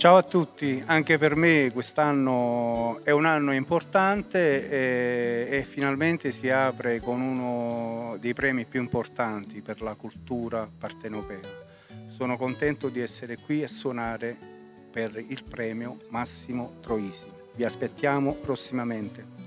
Ciao a tutti, anche per me quest'anno è un anno importante e, e, finalmente si apre con uno dei premi più importanti per la cultura partenopea. Sono contento di essere qui e suonare per il premio Massimo Troisi. Vi aspettiamo prossimamente.